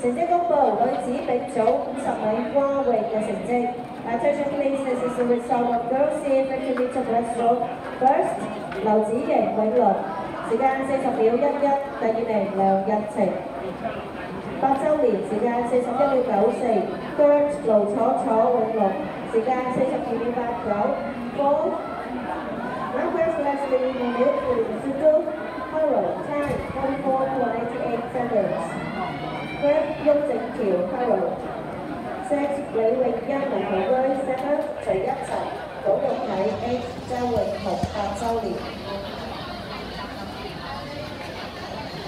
成绩公布，女子丙组五十米蛙泳嘅成绩。Attention please, this is the result of girls CF meter breaststroke. First，刘子莹永乐，时间四十秒一一。第二名梁日晴，八周 年時間四十一秒九四。Third，盧楚楚永樂，時間四十二秒八九。Fourth。Numbers Leslie Minute Suzuki Harold time 44.88 seconds. Fifth 雍正橋 Harold。Six 李永欣同佢 Seven 徐一齊，早玉啟 H 周永學八周年。